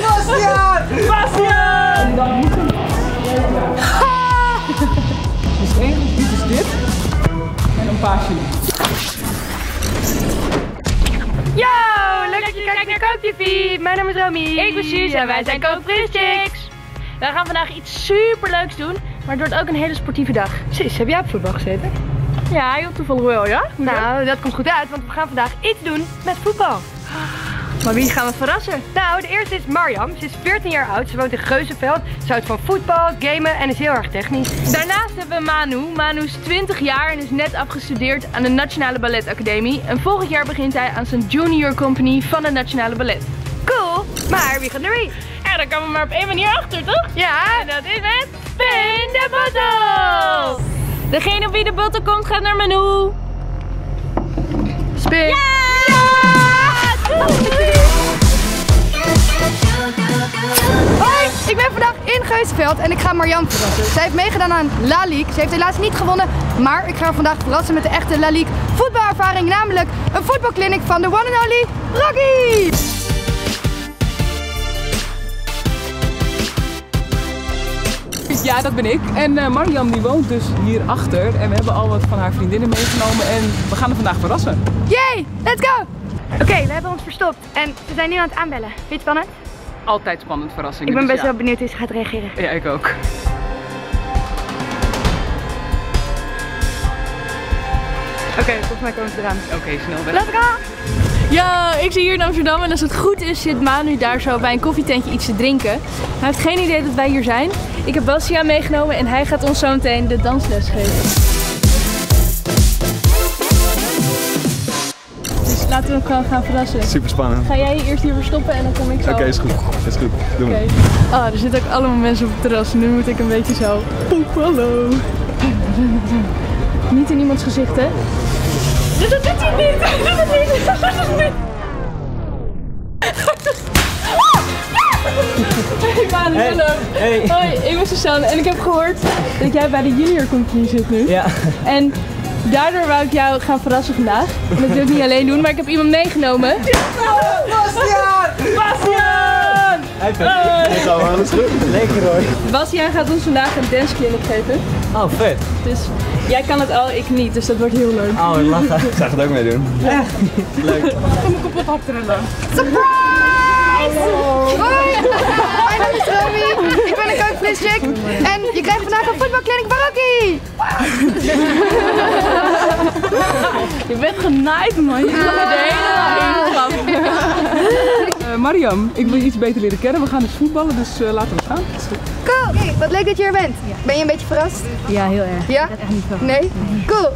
Bastiaan! Bastiaan! Dus één, dit is dit. En een paasje. Yo, leuk dat je kijkt naar Koop TV. Mijn naam is Romy. Ik ben Suus en wij zijn Koop Fris Chicks. Wij gaan vandaag iets super leuks doen, maar het wordt ook een hele sportieve dag. Precies, heb jij op voetbal gezeten? Ja, heel toevallig wel, ja? Nou, dat komt goed uit, want we gaan vandaag iets doen met voetbal. Maar wie gaan we verrassen? Nou, de eerste is Marjam. Ze is 14 jaar oud, ze woont in Geuzenveld. Ze houdt van voetbal, gamen en is heel erg technisch. Daarnaast hebben we Manu. Manu is 20 jaar en is net afgestudeerd aan de Nationale Ballet Academie. En volgend jaar begint hij aan zijn junior company van de Nationale Ballet. Cool, maar wie gaat er mee? Ja, daar komen we maar op één manier achter, toch? Ja, En dat is het Spin de Bottle! Degene op wie de bottle komt gaat naar Manu. spin. Ben vandaag in Geuzenveld en ik ga Marjam verrassen. Zij heeft meegedaan aan La Ligue. Ze heeft helaas niet gewonnen, maar ik ga haar vandaag verrassen met de echte La Ligue voetbalervaring. Namelijk een voetbalclinic van de one and only Rocky. Ja, dat ben ik. En eh Mariam die woont dus hierachter. En we hebben al wat van haar vriendinnen meegenomen. En we gaan haar vandaag verrassen. Yay, let's go! Oké, we hebben ons verstopt en ze zijn nu aan het aanbellen. Vind je het spannend? Altijd spannend verrassingen. Ik ben dus best ja. wel benieuwd hoe ze gaat reageren. Ja, ik ook. Oké, volgens mij komen ze eraan. Oké, snel weg. Let's go! Ja, ik zit hier in Amsterdam en als het goed is zit Manu daar zo bij een koffietentje iets te drinken. Hij heeft geen idee dat wij hier zijn. Ik heb Bastiaan meegenomen en hij gaat ons zo meteen de dansles geven. Laten we hem gewoon gaan verrassen. Super spannend. Ga jij je eerst hier verstoppen en dan kom ik zo. Oké, is goed. Is goed. Oké. Ah, er zitten ook allemaal mensen op het terras. Nu moet ik een beetje zo. Poep, hallo. Niet in iemands gezicht, hè? Dat doet hij niet! Dat doet hij niet! Dat doet hij niet! Hey Manu, hallo. Hey. Hoi, ik ben Suzanne en ik heb gehoord dat jij bij de junior company zit nu. Ja. En daardoor wou ik jou gaan verrassen vandaag. En dat wil ik niet alleen doen, maar ik heb iemand meegenomen. Bastiaan! Bastiaan! Hij vindt het alles goed. Lekker hoor. Bastiaan gaat ons vandaag een danceclinic geven. Oh, vet. Dus jij kan het al, ik niet. Dus dat wordt heel leuk. Oh, wat lachen. Ik zag het ook meedoen. Leuk. Hoi, mijn naam is Romy. Genaaid man. Je kan er de hele dag in Eh, Mariam, ik wil je iets beter leren kennen. We gaan dus voetballen, dus eh, laten we gaan. Cool. Hey, wat leuk dat je er bent. Ben je een beetje verrast? Ja, heel erg. Ja? echt niet verwacht. Nee? Cool.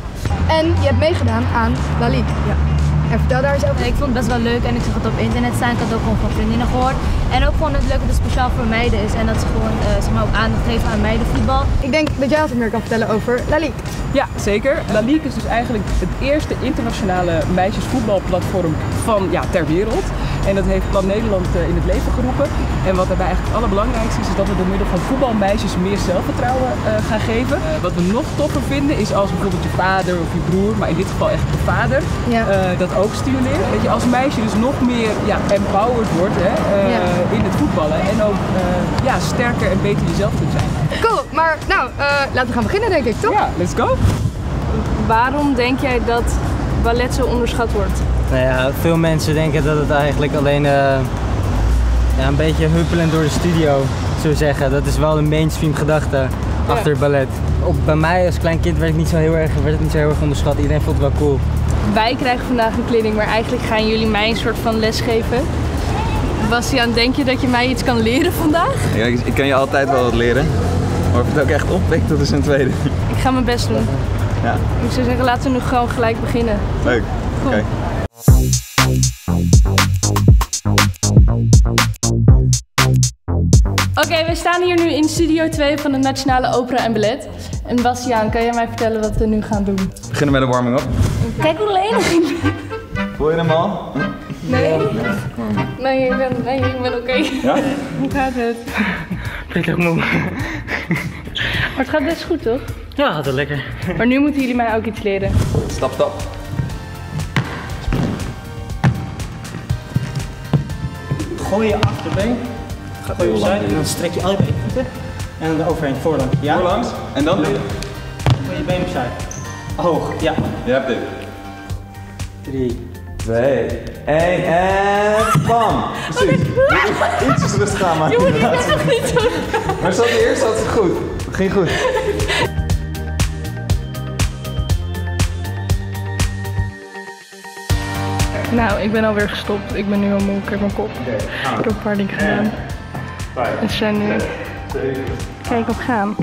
En je hebt meegedaan aan La Ligue. Ja. En vertel daar eens over. Ik vond het best wel leuk en ik zag het op internet staan. Ik had het ook gewoon van vriendinnen gehoord. En ook gewoon het leuk dat het speciaal voor meiden is. En dat ze gewoon eh, zeg maar, ook aandacht geven aan meidenvoetbal. Ik denk dat jij wat meer kan vertellen over La Ligue. Ja, zeker. La Ligue is dus eigenlijk het eerste internationale meisjesvoetbalplatform van ja, ter wereld. En dat heeft Plan Nederland eh, in het leven geroepen. En wat daarbij eigenlijk het allerbelangrijkste is, is dat we door middel van voetbalmeisjes meer zelfvertrouwen eh, gaan geven. Eh, wat we nog toffer vinden is als bijvoorbeeld je vader of je broer, maar in dit geval echt je vader, Ja. eh, dat ook stimuleert. Dat je als meisje dus nog meer ja, empowered wordt hè, eh, Ja. in het voetballen. En ook eh, ja, sterker en beter jezelf kunt zijn. Cool. Maar nou, eh, laten we gaan beginnen denk ik, toch? Ja, let's go! Waarom denk jij dat ballet zo onderschat wordt? Nou ja, veel mensen denken dat het eigenlijk alleen eh, ja, een beetje huppelend door de studio zou zeggen. Dat is wel de mainstream gedachte achter ballet. Op, bij mij als klein kind werd, ik niet zo heel erg, werd het niet zo heel erg onderschat. Iedereen vond het wel cool. Wij krijgen vandaag een clinic, maar eigenlijk gaan jullie mij een soort van les geven. Bastiaan, denk je dat je mij iets kan leren vandaag? Ja, ik, ik kan je altijd wel wat leren. Maar of het ook echt oppikt, dat is een tweede. Ik ga mijn best doen. Ja, Ik zou zeggen, laten we nu gewoon gelijk beginnen. leuk. Oké. Oké, we staan hier nu in Studio 2 van de Nationale Opera en Ballet. En Bastiaan, kan jij mij vertellen wat we nu gaan doen? We beginnen met de warming-up. Kijk hoe lenig ben. Voel je hem al? Nee. Nee, ik ben, nee, ik ben oké. Ja? Hoe gaat het? Prettig moe. Maar het gaat best goed, toch? Ja, gaat wel lekker. Maar nu moeten jullie mij ook iets leren. Stap, stap. Gooi je achterbeen. Gooi je opzij en dan strek je allebei je voeten. En dan eroverheen, voorlangs. Ja? Voorlangs. En dan dit. Gooi je been opzij. Hoog, ja. Je hebt dit. 3. 2, 1 en bam! Precies. Ietsjes rustig aanmaken. Je moet nog niet zo. Maar zat de eerste zat het goed. Ging goed. Nou, ik ben alweer gestopt. Ik ben nu al moe. Ik heb mijn kop. Ik heb een paar dingen gedaan. En ze zijn nu... Kijk op gaan.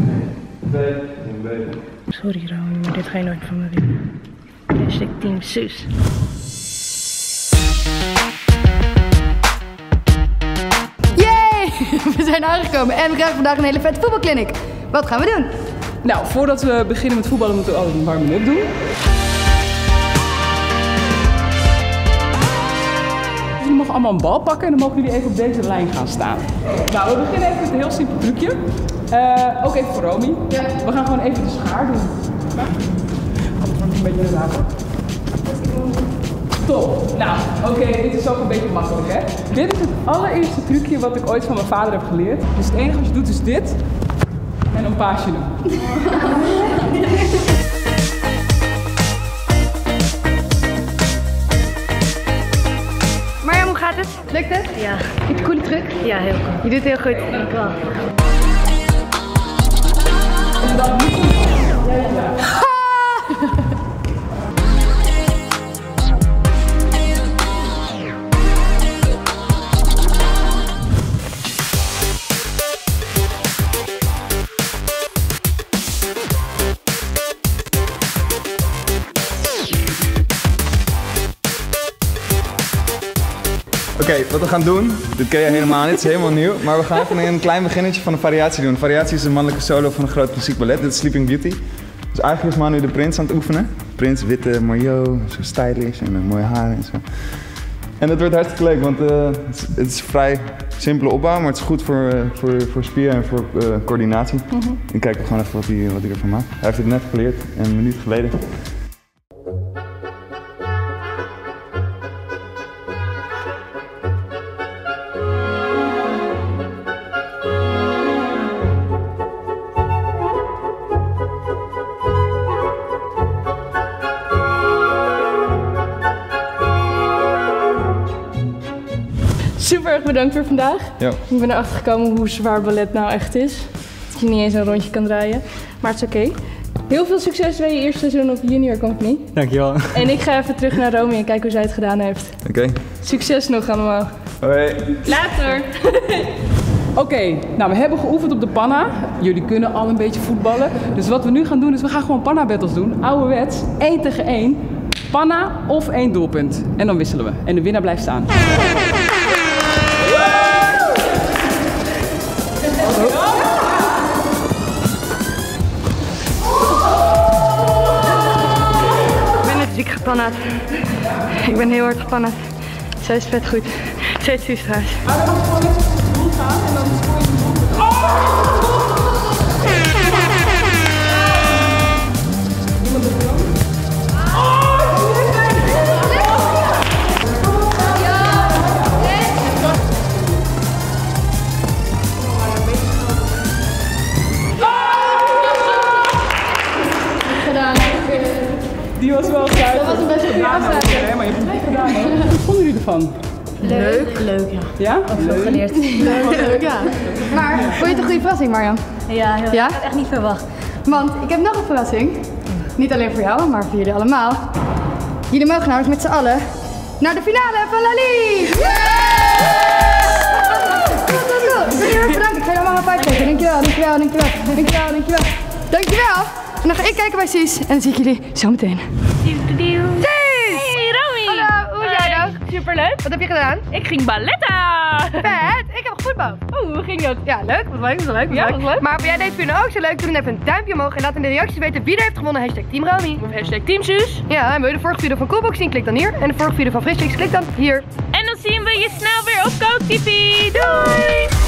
Sorry Romy, maar dit ga je nooit van me winnen. Hashtag Team Sus. Yay! We zijn aangekomen en we krijgen vandaag een hele vette voetbalclinic. Wat gaan we doen? Nou, voordat we beginnen met voetballen moeten we altijd een warming-up doen. Jullie mogen allemaal een bal pakken en dan mogen jullie even op deze lijn gaan staan. Nou, we beginnen even met een heel simpel trucje. Eh, ook even voor Romy. We gaan gewoon even de schaar doen. Ja. Een beetje raar. Top. Nou, oké, dit is ook een beetje makkelijk, hè? Dit is het allereerste trucje wat ik ooit van mijn vader heb geleerd. Dus het enige wat je doet is dit. En een paasje doen. Lukt het? Ja, Vind je coole truc? ja, heel goed. Je doet het heel goed. Dank wel. Oké, wat we gaan doen, dit ken je helemaal niet, het is helemaal nieuw. Maar we gaan even een klein beginnetje van een variatie doen. Een variatie is een mannelijke solo van een groot klassiek ballet. Dit is Sleeping Beauty. Dus eigenlijk is Manu de prins aan het oefenen. Prins, witte maillot, zo stylish en een mooie haar en zo. En dat wordt hartstikke leuk, want eh, het, is, het is vrij simpele opbouw, maar het is goed voor, eh, voor, voor spieren en voor eh, coördinatie. En kijk gewoon even wat hij, wat hij ervan maakt. Hij heeft het net geleerd, een minuut geleden. Super erg bedankt voor vandaag. Ja. Ik ben erachter gekomen hoe zwaar ballet nou echt is. Dat je niet eens een rondje kan draaien. Maar het is oké. Heel veel succes bij je eerste seizoen op Junior Company. Dankjewel. En ik ga even terug naar Romy en kijken hoe zij het gedaan heeft. Oké, Succes nog allemaal. hoi. Later. Oké, nou we hebben geoefend op de panna. Jullie kunnen al een beetje voetballen. Dus wat we nu gaan doen is we gaan gewoon panna battles doen. Ouderwets, 1 tegen 1. Panna of één doelpunt. En dan wisselen we. En de winnaar blijft staan. Gepannerd. Ik ben heel hard gepannerd. Zij is vet goed. Zij is trouwens. Die Leuk. Leuk, ja. Ja? Veel geleerd. Leuk, ja. Maar vond je het een goede verrassing, Marjan? Ja, heel Ja? Ik had echt niet verwacht. Want ik heb nog een verrassing. Niet alleen voor jou, maar voor jullie allemaal. Jullie mogen namelijk met z'n allen naar de finale van La Ligue! Cool, cool, cool. Ik wil jullie heel erg bedanken. Ik ga jullie allemaal een five geven. Dankjewel, dankjewel, dankjewel, dankjewel, dankjewel. Dankjewel! En dan ga ik kijken bij Suus en dan zie ik jullie zo meteen. Suus! Superleuk. Wat heb je gedaan? Ik ging balletten. Vet! Ik heb gevoetbald. Oeh, hoe ging dat? Ja, leuk. Wat leuk, wat leuk. wat Ja, leuk. leuk. Maar jij deed het nu ook zo leuk. Doe dan even een duimpje omhoog en laat in de reacties weten wie er heeft gewonnen. Hashtag Team Romy. Of hashtag Team Sus. Ja, en wil je de vorige video van Coolbox zien? Klik dan hier. En de vorige video van Frisfix, klik dan hier. En dan zien we je snel weer op Coke TV. Doei!